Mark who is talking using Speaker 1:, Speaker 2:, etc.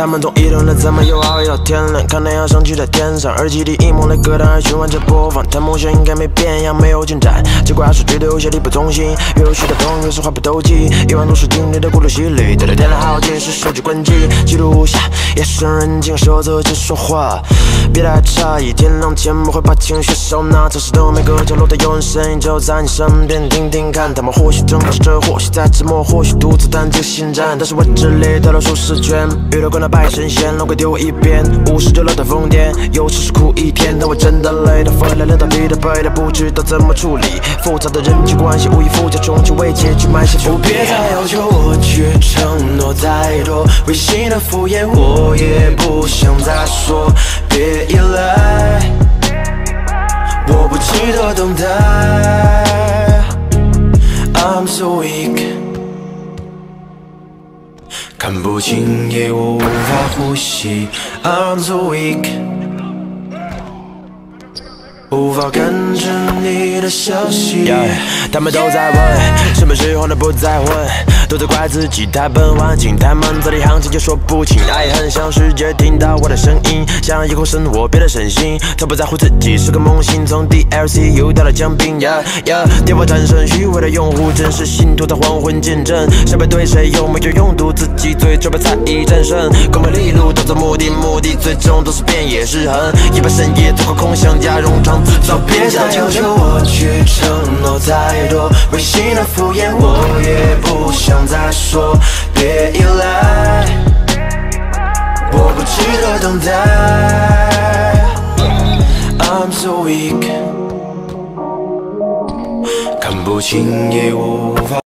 Speaker 1: 他们总议论着怎么又熬夜到天亮，看太阳升起在天上，耳机里一梦的歌单还循环着播放，他梦想应该没变样，没有进展，结果还是觉得有些力不从心，越有许多朋友是话不投机，以往都是经历的孤独洗礼，等到天亮好，监视手机关机，记录下夜深人静时候自己说话，别太诧异，天亮前不会把情绪收纳，城市的每个角落都有人身影就在你身边，听听看，他们或许正开着，或许在沉默，或许独自弹着心战，但是我这里跳到舒适圈，遇到过那拜神仙，龙鬼丢一边，五十就乐到疯癫，有时是苦一天，但我真的累到飞了，累到疲的背的，不知道怎么处理复杂的人际关系，无以复加，终究为结局埋下伏笔。
Speaker 2: 别再要求我去承诺太多，违心的敷衍我也不想再说。别依赖，我不值得等待。I'm so weak，看不清也我无法呼吸。I'm so weak，无法感知你的消息。
Speaker 1: 他们都在问，什么时候能不再混？都在怪自己太笨，环境太闷，字里行间就说不清。爱恨像世界听到我的声音，想以后生活变得省心，他不在乎自己是个萌新，从 DLC 游到了江滨。Yeah Yeah，电话战胜虚伪的用户，真实信徒的黄昏见证，谁背对谁有没有用途，自己最终被猜疑战胜。功名利禄，当做目的，目的最终都是遍野是痕。一把深夜透过空想加冗长自造，
Speaker 2: 别再求求我去承诺太多，违心的敷衍我也不想再说。别依赖，我不值得等待。I'm so weak，看不清也无法。